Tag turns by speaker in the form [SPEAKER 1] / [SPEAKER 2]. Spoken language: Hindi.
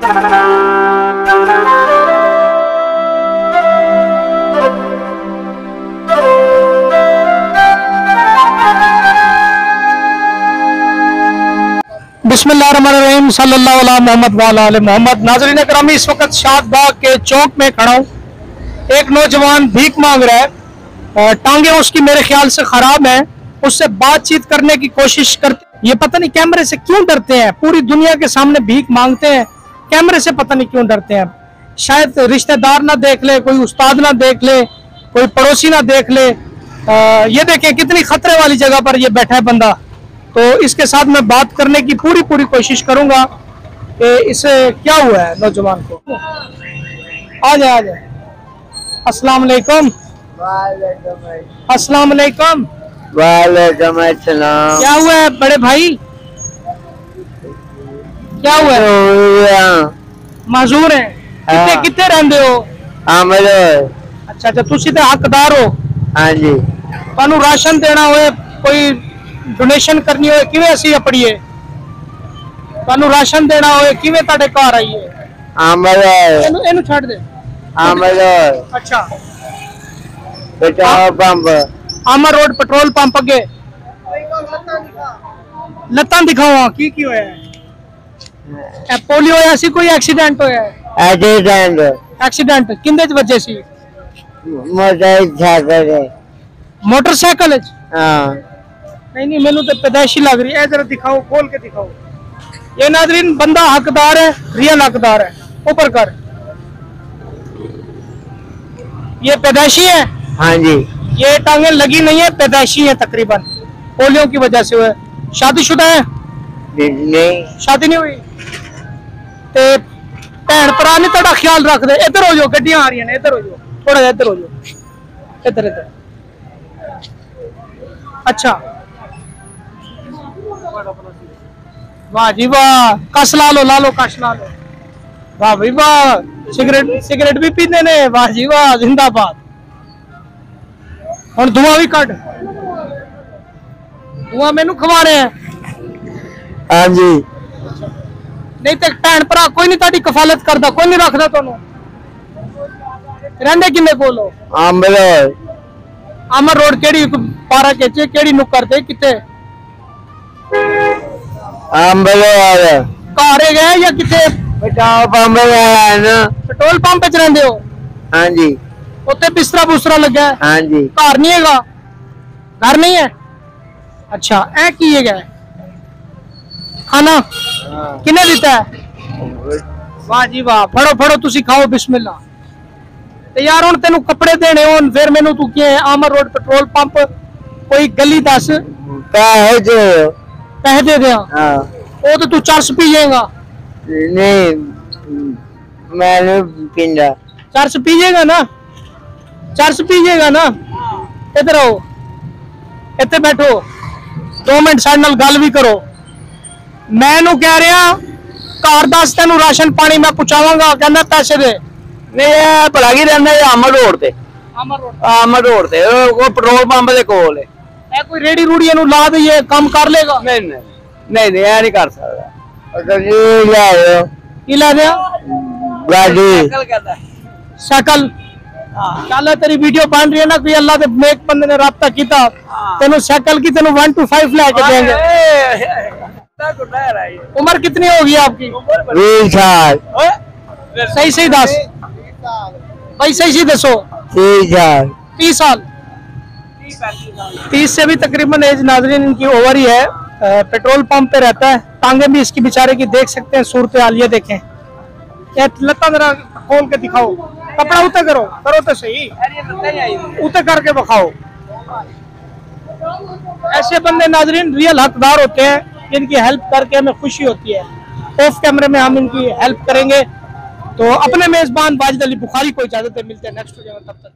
[SPEAKER 1] अलैहि मोहम्मद मोहम्मद। नाजरीन करामी इस वक्त शाद बाग के चौक में खड़ा हूँ। एक नौजवान भीख मांग रहा है टांगे उसकी मेरे ख्याल से खराब है। उससे बातचीत करने की कोशिश करते ये पता नहीं कैमरे से क्यों डरते हैं? पूरी दुनिया के सामने भीख मांगते हैं। कैमरे से पता नहीं क्यों डरते हैं। शायद रिश्तेदार ना देख ले कोई उस्ताद ना देख ले कोई पड़ोसी ना देख ले। आ, ये देखें कितनी खतरे वाली जगह पर ये बैठा है बंदा। तो इसके साथ मैं बात करने की पूरी पूरी कोशिश करूँगा कि इसे क्या हुआ है नौजवान को। आ जाए आ जाए। अस्सलाम वालेकुम। अस्सलाम वालेकुम।
[SPEAKER 2] वालेकुम
[SPEAKER 1] क्या हुआ है बड़े भाई? क्या हुआ है माजूर है कितने
[SPEAKER 2] हाँ।
[SPEAKER 1] कितने रहते हो
[SPEAKER 2] अमर
[SPEAKER 1] अच्छा अच्छा तुसी तो हकदार हो
[SPEAKER 2] हाँ जी
[SPEAKER 1] ਤੁਹਾਨੂੰ ਰਾਸ਼ਨ ਦੇਣਾ ਹੋਏ ਕੋਈ ਡੋਨੇਸ਼ਨ ਕਰਨੀ ਹੋਏ ਕਿਵੇਂ ਅਸੀਂ ਅਪੜੀਏ ਤੁਹਾਨੂੰ ਰਾਸ਼ਨ ਦੇਣਾ ਹੋਏ ਕਿਵੇਂ ਤੁਹਾਡੇ ਘਰ ਆਈਏ
[SPEAKER 2] अमर
[SPEAKER 1] ਇਹਨੂੰ ਇਹਨੂੰ ਛੱਡ ਦੇ
[SPEAKER 2] अमर
[SPEAKER 1] ਅੱਛਾ
[SPEAKER 2] petrol pump
[SPEAKER 1] Amar road petrol pump ਅੱਗੇ ਲੱਤਾਂ ਦਿਖਾਓ ਕੀ ਕੀ ਹੋਇਆ ਹੈ ਇਹ ਪੋਲੀਓ ਹੋਇਆ ਸੀ ਕੋਈ ਐਕਸੀਡੈਂਟ ਹੋਇਆ ਹੈ
[SPEAKER 2] एक्सीडेंट
[SPEAKER 1] ਐਕਸੀਡੈਂਟ ਕਿੰਦੇ ਚ ਵੱਜੇ ਸੀ
[SPEAKER 2] मोटरसाइकिल
[SPEAKER 1] ਮੋਟਰਸਾਈਕਲ ਚ
[SPEAKER 2] हाँ
[SPEAKER 1] नहीं नहीं मैंने तो पैदाइशी लग रही है जरा दिखाओ खोल के दिखाओ ये नाजरीन बंदा हकदार है रियल हकदार है ऊपर कर ये पैदाइशी है
[SPEAKER 2] हाँ जी
[SPEAKER 1] ये टांगे लगी नहीं है पैदाइशी है तकरीबन पोलियो की वजह से हुआ है शादीशुदा है
[SPEAKER 2] नहीं
[SPEAKER 1] शादी नहीं हुई ਤੇ ਭੈਣ ਭਰਾ ਨੇ ਤੁਹਾਡਾ ਖਿਆਲ ਰੱਖਦੇ। ਇੱਧਰ ਹੋ ਜਾਓ, ਗੱਡੀਆਂ ਆ ਰਹੀਆਂ ਨੇ, ਇੱਧਰ ਹੋ ਜਾਓ। ਥੋੜਾ ਜਿਹਾ ਇੱਧਰ ਹੋ ਜਾਓ। ਇੱਧਰ ਇੱਧਰ। ਅੱਛਾ। ਵਾਹ ਜੀ ਵਾਹ, ਕਸ ਲਾ ਲੋ ਲਾ ਲੋ ਕਸ ਲਾ ਲੋ ਵਾਹ ਵੀ ਵਾਹ, ਸਿਗਰਟ ਸਿਗਰਟ ਵੀ ਪੀਂਦੇ ਨੇ। ਵਾਹ ਜੀ ਵਾਹ, ਜ਼ਿੰਦਾਬਾਦ। ਹੁਣ ਦੁਆ ਵੀ ਕੱਢ। ਦੁਆ ਮੈਨੂੰ ਖਵਾ ਹੈ
[SPEAKER 2] ਹਾਂਜੀ।
[SPEAKER 1] ਨਹੀਂ ਤਾਂ ਭੈਣ ਭਰਾ ਕੋਈ ਨਹੀਂ ਤੁਹਾਡੀ ਕਫਾਲਤ ਕਰਦਾ ਕੋਈ ਨਹੀਂ ਰੱਖਦਾ ਤੁਹਾਨੂੰ ਰਹਿੰਦੇ ਕਿੰਨੇ ਕੋਲ ਹੋ
[SPEAKER 2] ਆਮਰ
[SPEAKER 1] ਅਮਰ ਰੋਡ ਕਿਹੜੀ ਪਾਰਾ ਕਿੱਥੇ ਕਿਹੜੀ ਨੁੱਕਰ ਤੇ ਕਿੱਥੇ
[SPEAKER 2] ਆਮਰ
[SPEAKER 1] ਘਰ ਗਏ ਜਾਂ ਕਿੱਥੇ
[SPEAKER 2] ਬਚਾਓ ਪੰਪ ਲੈਣ
[SPEAKER 1] ਪੈਟਰੋਲ ਪੰਪ 'ਚ ਰਹਿੰਦੇ ਹੋ
[SPEAKER 2] ਹਾਂਜੀ
[SPEAKER 1] ਉੱਤੇ ਬਿਸਤਰਾ ਬੁਸਤਰਾ ਲੱਗਾ ਹੈ
[SPEAKER 2] ਹਾਂਜੀ
[SPEAKER 1] ਘਰ ਨਹੀਂ ਹੈਗਾ ਘਰ ਨਹੀਂ ਹੈ ਅੱਛਾ ਇਹ ਕੀ ਹੈਗਾ ਖਾਣਾ किन्ने दिता है वाह जी वाह फड़ो फड़ो तुसी खाओ बिस्मिल्ला ते यार हुन तेनु कपड़े देने होन फिर मेनू तू के आमर रोड पेट्रोल पंप कोई गली दस
[SPEAKER 2] कह जो
[SPEAKER 1] कह दे दे
[SPEAKER 2] हाँ
[SPEAKER 1] ओ तो तू चर्स पीएगा
[SPEAKER 2] नहीं
[SPEAKER 1] मैं पींदा चर्स पीएगा ना चर्स पीएगा ना इधर आओ इतने बैठो दो मिनट साढ़े गल भी करो ਮੈਂ ਇਹਨੂੰ ਕਹਿ ਰਿਹਾ ਘਰ ਦੱਸ ਤੈਨੂੰ ਰਾਸ਼ਨ ਪਾਣੀ ਮੈਂ ਪੁੱਛਾਵਾਂਗਾ ਕਹਿੰਦਾ ਪੈਸੇ ਦੇ।
[SPEAKER 2] ਨਹੀਂ ਇਹ ਭਲਾ ਕੀ ਰਹਿੰਦਾ ਇਹ ਅਮਰ ਰੋਡ ਤੇ। ਅਮਰ ਰੋਡ ਤੇ। ਉਹ ਪੈਟਰੋਲ ਪੰਪ ਦੇ ਕੋਲ ਹੈ
[SPEAKER 1] ਇਹ ਕੋਈ ਰੇੜੀ ਰੂੜੀ ਇਹਨੂੰ ਲਾ ਦਈਏ ਕੰਮ ਕਰ ਲੇਗਾ?
[SPEAKER 2] ਨਹੀਂ ਨਹੀਂ ਨਹੀਂ ਨਹੀਂ ਇਹ ਨਹੀਂ ਕਰ ਸਕਦਾ। ਅਗਰ ਜੀ ਲਿਆਓ
[SPEAKER 1] ਕੀ ਲਾ ਦਿਆ
[SPEAKER 2] ਗਾਜੀ
[SPEAKER 1] ਸ਼ਕਲ ਕੱਲ ਤੇਰੀ ਵੀਡੀਓ ਬਣ ਰਹੀ ਹੈ ਨਾ ਕੋਈ ਅੱਲਾ ਦੇ ਨੇਕ ਬੰਦੇ ਨੇ ਰਾਬਤਾ ਕੀਤਾ। ਤੈਨੂੰ ਸ਼ਕਲ ਕੀ ਤੈਨੂੰ 1 ਟੂ 5 ਲੈ ਕੇ ਦੇਣਗੇ। उम्र कितनी होगी आपकी?
[SPEAKER 2] बीस साल।
[SPEAKER 1] सही सही दस। भाई सही सही दसो।
[SPEAKER 2] तीस साल।
[SPEAKER 1] तीस साल। तीस से भी तकरीबन एज नाजरीन इनकी ओवर ही है। पेट्रोल पंप पे रहता है। टांगे भी इसकी बेचारे की देख सकते हैं सूरत आलिया देखें। लता जरा खोल के दिखाओ। कपड़ा उतर करो करो तो सही। उतर करके बखाओ। ऐसे बंदे नाजरीन रियल हकदार होते हैं। जिनकी हेल्प करके हमें खुशी होती है। ऑफ़ कैमरे में हम इनकी हेल्प करेंगे। तो अपने मेजबान वाजिद अली बुखारी को इजाज़त मिलते हैं नेक्स्ट वीडियो में। तब तक